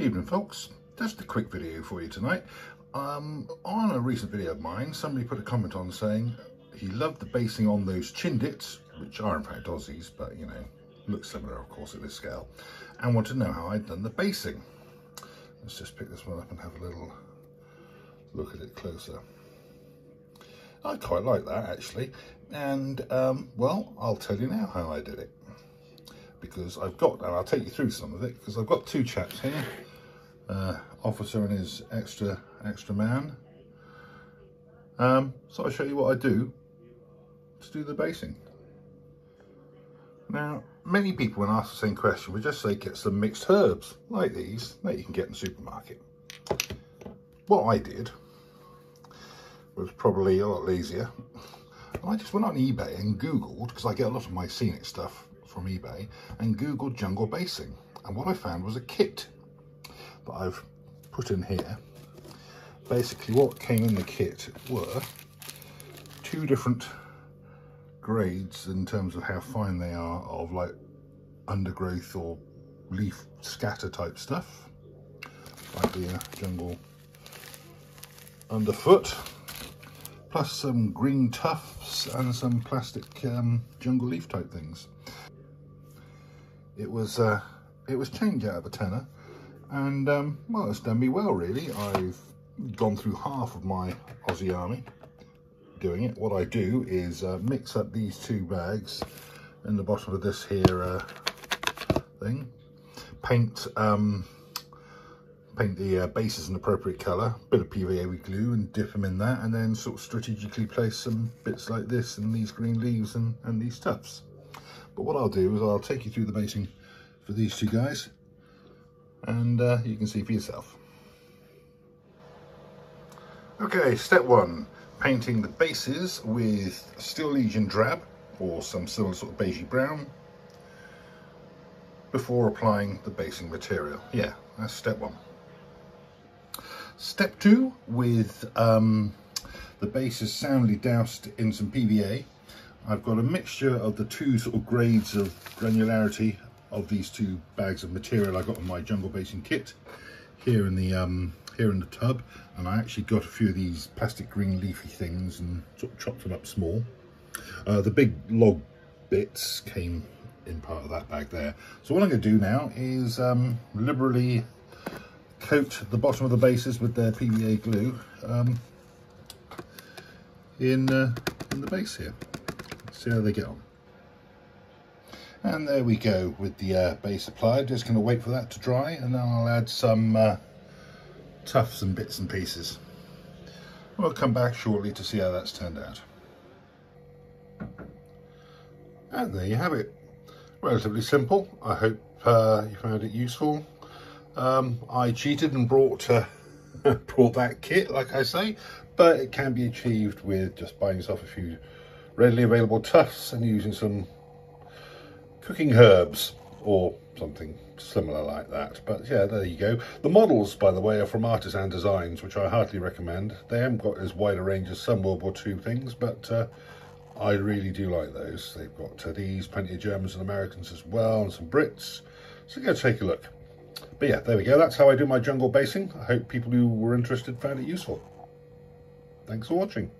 Evening folks, just a quick video for you tonight. Um, on a recent video of mine, somebody put a comment on saying he loved the basing on those Chindits, which are in fact Aussies, but you know, look similar of course at this scale, and wanted to know how I'd done the basing. Let's just pick this one up and have a little look at it closer. I quite like that actually, and um, well, I'll tell you now how I did it because I've got, and I'll take you through some of it, because I've got two chaps here, uh, officer and his extra extra man. Um, so I'll show you what I do to do the basing. Now, many people when asked the same question would just say get some mixed herbs, like these, that you can get in the supermarket. What I did was probably a lot lazier. I just went on eBay and Googled, because I get a lot of my scenic stuff from eBay and Googled jungle basing. And what I found was a kit that I've put in here. Basically what came in the kit were two different grades in terms of how fine they are of like undergrowth or leaf scatter type stuff like the uh, jungle underfoot plus some green tufts and some plastic um, jungle leaf type things it was uh, it was change out of a tenner and um, well it's done me well really. I've gone through half of my Aussie army doing it. What I do is uh, mix up these two bags in the bottom of this here uh, thing. Paint um, paint the uh, bases an appropriate colour, a bit of PVA glue and dip them in that. And then sort of strategically place some bits like this and these green leaves and, and these tufts. But what I'll do is I'll take you through the basing for these two guys and uh, you can see for yourself. Okay, step one, painting the bases with Steel Legion Drab or some similar sort of beigey brown before applying the basing material. Yeah, that's step one. Step two, with um, the bases soundly doused in some PVA, I've got a mixture of the two sort of grades of granularity of these two bags of material I got in my jungle basing kit here in the um, here in the tub and I actually got a few of these plastic green leafy things and sort of chopped them up small. Uh, the big log bits came in part of that bag there. So what I'm going to do now is um, liberally coat the bottom of the bases with their PVA glue um, in, uh, in the base here see how they get on. And there we go with the uh, base applied. Just going to wait for that to dry and then I'll add some uh, tufts and bits and pieces. We'll come back shortly to see how that's turned out. And there you have it. Relatively simple. I hope uh, you found it useful. Um, I cheated and brought uh, brought that kit, like I say, but it can be achieved with just buying yourself a few readily available tufts and using some cooking herbs or something similar like that. But yeah, there you go. The models, by the way, are from Artizan Designs, which I heartily recommend. They haven't got as wide a range as some World War II things, but uh, I really do like those. They've got uh, these, plenty of Germans and Americans as well, and some Brits. So go take a look. But yeah, there we go. That's how I do my jungle basing. I hope people who were interested found it useful. Thanks for watching.